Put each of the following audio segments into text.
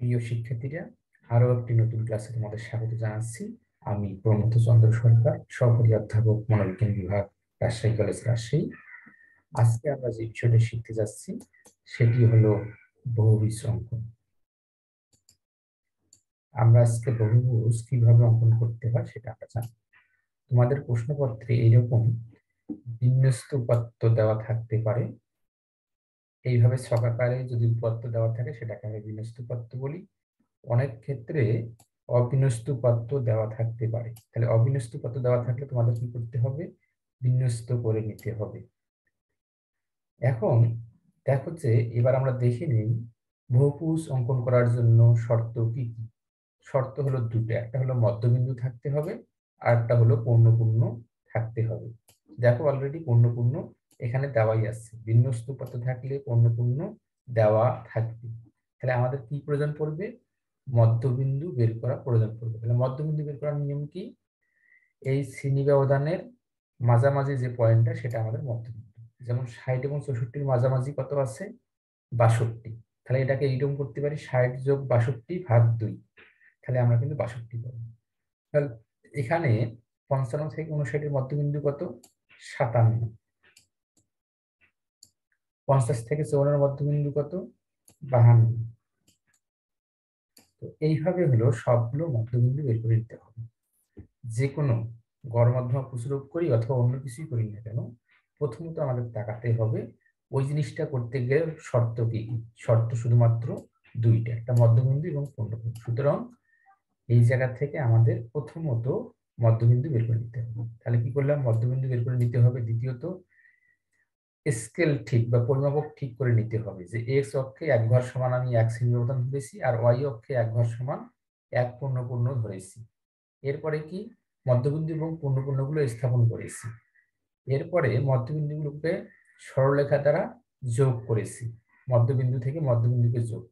প্রিয় শিক্ষার্থীরা আরও একটি নতুন ক্লাসে তোমাদের স্বাগত জানাচ্ছি। আমি প্রমথ চন্দ্র সরকার, সহকারী অধ্যাপক, মনোবিজ্ঞান বিভাগ, রাজশাহী কলেজ রাজশাহী। আজকে আমরা যে বিষয়টা শিখতে যাচ্ছি, সেটি হলো বহুবীজ অঙ্কন আমরা আজকে বহুভুজ কীভাবে অঙ্কন করতে হয় সেটা আমরা জানি। তোমাদের প্রশ্নপত্রে এইরকম বিন্যস্ত উপাত্ত দেওয়া থাকতে পারে। এইভাবে ছকাকারে যদি উপাত্ত দেওয়া থাকে, সেটাকে আমি উপাত্ত বলি। অনেক ক্ষেত্রে অবিন্যস্ত উপাত্ত দেওয়া থাকতে পারে। তাহলে অবিন্যস্ত উপাত্ত দেওয়া থাকলে তোমাদের কি করতে হবে? বিন্যস্ত করে নিতে হবে। এখন দেখো যে, এবার আমরা দেখে নিই বহুপুষ অঙ্কন করার জন্য শর্ত কি কি? শর্ত হলো দুটো। একটা হলো মধ্যবিন্দু থাকতে হবে, আর একটা হলো পূর্ণপূর্ণ থাকতে হবে। দেখো অলরেডি পূর্ণপূর্ণ এখানে দেওয়াই আছে। বিন্যস্ত উপাত্ত থাকলে পূর্ণপূর্ণ দেওয়া থাকবে। তাহলে আমাদের কি প্রয়োজন পড়বে? মধ্যবিন্দু বের করা প্রয়োজন পড়বে। তাহলে মধ্যবিন্দু বের করার নিয়ম কি? এই শ্রেণি ব্যবধানের মাঝামাঝি যে পয়েন্টটা, সেটা আমাদের মধ্যবিন্দু। যেমন ষাট এবং চৌষট্টির মাঝামাঝি কত আছে? বাষট্টি। তাহলে এটাকে এইরকম করতে পারি, ষাট যোগ বাষট্টি ভাগ দুই। তাহলে আমরা কিন্তু বাষট্টি পাবো। তাহলে এখানে পঞ্চান্ন থেকে উনষাটের মধ্যবিন্দু কত? সাতান্ন। পঞ্চাশ থেকে চৌনের মধ্যবিন্দু কত? বাহান্ন। তো এইভাবে হলো সবগুলো মধ্যবিন্দু বের করে দিতে হবে। যে কোনো গড় মধ্যমা প্রচুরোপ করি অথবা অন্য কিছুই করি না কেন, প্রথমত আমাদের তাকাতে হবে ওই জিনিসটা করতে গেলে শর্ত কি? শর্ত শুধুমাত্র দুইটা, একটা মধ্যবিন্দু এবং পূর্ণবিন্দু। সুতরাং এই জায়গা থেকে আমাদের প্রথমত মধ্যবিন্দু বের করে নিতে হবে। তাহলে কি করলাম? মধ্যবিন্দু বের করে নিতে হবে দ্বিতীয়ত স্কেল ঠিক বা পরিমাপক ঠিক করে নিতে হবে যে এক্স অক্ষে এক ঘর সমান আমি এক শ্রেণি ব্যবধান ধরেছি আর ওয়াই অক্ষে এক ঘর সমান এক পূর্ণ পূর্ণ ধরেছি। এরপরে কি? মধ্যবিন্দু এবং পূর্ণপূর্ণগুলো স্থাপন করেছি। এরপরে মধ্যবিন্দুগুলোকে সরলরেখা দ্বারা যোগ করেছি, মধ্যবিন্দু থেকে মধ্যবিন্দুকে যোগ।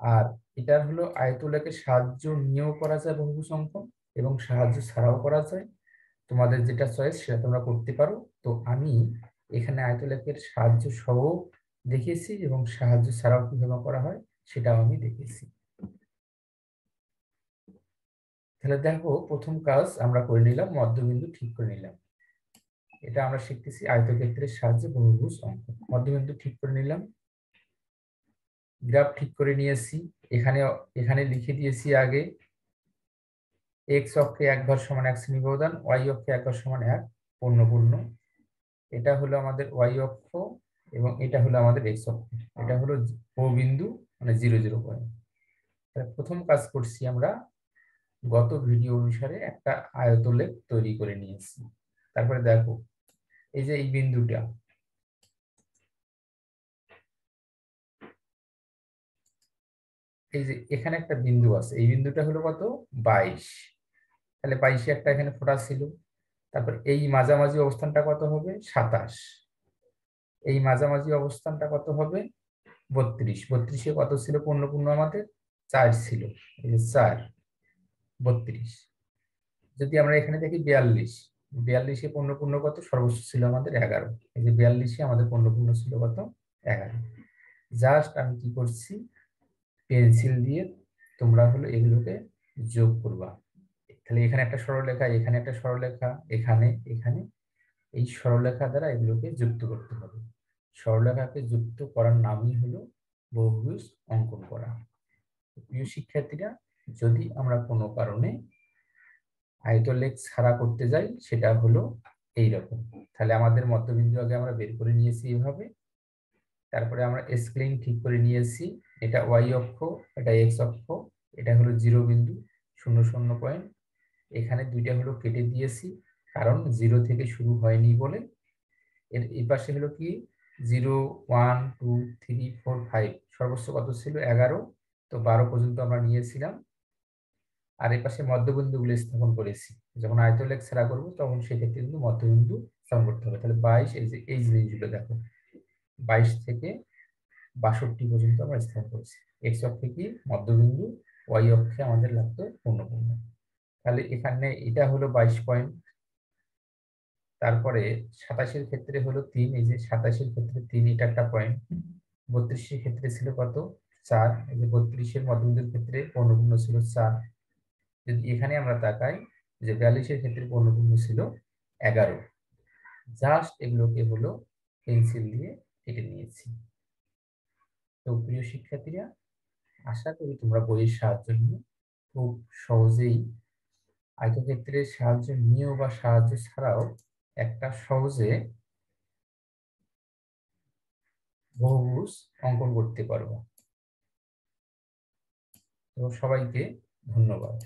আর এটা হলো আয়তলেখের সাহায্য নিয়েও করা যায় বহুভুজ অঙ্কন এবং সাহায্য ছাড়াও করা যায়। তোমাদের যেটা চয়েস সেটা তোমরা করতে পারো। তো আমি এখানে আয়তলেখের সাহায্য সহ দেখিয়েছি এবং সাহায্য ছাড়াও কীভাবে করা হয় সেটাও আমি দেখেছি তাহলে দেখো, প্রথম কাজ আমরা করে নিলাম, মধ্যবিন্দু ঠিক করে নিলাম। এটা আমরা শিখতেছি আয়তক্ষেত্রের সাহায্যে বহুভুজ অঙ্ক। মধ্যবিন্দু ঠিক করে নিলাম। গ্রাফ ঠিক করে নিয়েছি। এখানে এখানে লিখে দিয়েছি আগে এক্স অক্ষে একবার সমান এক শ্রেণি ওয়াই অক্ষে একবার সমান এক পূর্ণ পূর্ণ এটা হলো আমাদের ওয়াই অক্ষ এবং এটা হলো আমাদের এক্স অক্ষ। এটা হলো ও বিন্দু মানে জিরো জিরো পয়েন্ট প্রথম কাজ করছি আমরা গত ভিডিও অনুসারে একটা আয়তলেখ তৈরি করে নিয়েছি। তারপরে দেখো, এই যে এই বিন্দুটা, এই যে এখানে একটা বিন্দু আছে, এই বিন্দুটা হলো কত? বাইশ। তাহলে বাইশে একটা এখানে ফোটা ছিল। তারপর এই মাঝামাঝি অবস্থানটা কত হবে? সাতাশ। এই মাঝামাঝি অবস্থানটা কত হবে? বত্রিশ। বত্রিশে কত ছিল? পূর্ণ পূর্ণ আমাদের চার ছিল। এই যে চার। বত্রিশ। যদি আমরা এখানে দেখি বিয়াল্লিশ। বিয়াল্লিশে পূর্ণপূর্ণ কত? সর্বোচ্চ ছিল আমাদের এগারো। এই যে বিয়াল্লিশে আমাদের পূর্ণপূর্ণ ছিল কত? এগারো। জাস্ট আমি কি করছি? পেন্সিল দিয়ে তোমরা হলো এগুলোকে যোগ করবা। তাহলে এখানে একটা সরলরেখা, এখানে একটা সরলরেখা, এখানে এখানে। এই সরলরেখা দ্বারা এগুলোকে যুক্ত করতে হবে। সরলরেখাকে যুক্ত করার নামই হলো বহুভুজ অঙ্কন করা। প্রিয় শিক্ষার্থীরা, যদি আমরা কোনো কারণে আয়তলেখ ছাড়া করতে যাই, সেটা হলো এই রকম তাহলে আমাদের মধ্যবিন্দু আগে আমরা বের করে নিয়েছি এইভাবে তারপরে আমরা স্কেলিং ঠিক করে নিয়েছি। এটা ওয়াই অক্ষ, এটা এক্স অক্ষ, এটা হলো জিরো বিন্দু, শূন্য শূন্য পয়েন্ট। এখানে দুইটা হলো কেটে দিয়েছি, কারণ জিরো থেকে শুরু হয়নি বলে। এর এই পাশে হলো কি? Zero one two three four five সর্বোচ্চ কত ছিল? এগারো। তো বারো পর্যন্ত আমরা নিয়েছিলাম। আর এই পাশে মধ্যবিন্দুগুলো স্থাপন করেছি। যখন আয়তলেখ ছাড়া করব, তখন সেক্ষেত্রে কিন্তু মধ্যবিন্দু স্থাপন করতে হবে। তাহলে বাইশ, এই যে এই জিনিসগুলো দেখো। বাইশ থেকে বাষট্টি পর্যন্ত আমরা স্থাপন করেছি। এক্স অক্ষে কি? মধ্যবিন্দু ওয়াই অক্ষে আমাদের লাগতো পূর্ণপূর্ণ তাহলে এখানে এটা হলো বাইশ পয়েন্ট। তারপরে সাতাশের ক্ষেত্রে হলো তিন, এই যে সাতাশের ক্ষেত্রে তিন, এটা একটা পয়েন্ট। বত্রিশের ক্ষেত্রে ছিল কত? চার। এই যে বত্রিশের মধ্যবিন্দুর ক্ষেত্রে পূর্ণপূর্ণ ছিল চার। যদি এখানে আমরা তাকাই, যে বিয়াল্লিশের ক্ষেত্রে পূর্ণপূর্ণ ছিল এগারো। জাস্ট এগুলোকে হলো পেন্সিল দিয়ে কেটে নিয়েছি। তো প্রিয় শিক্ষার্থীরা, আশা করি তোমরা বইয়ের সাহায্য নিয়ে খুব সহজেই আয়তক্ষেত্রের সাহায্য নিয়েও বা সাহায্য ছাড়াও একটা সহজে বহুভুজ অঙ্কন করতে পারব। তো সবাইকে ধন্যবাদ।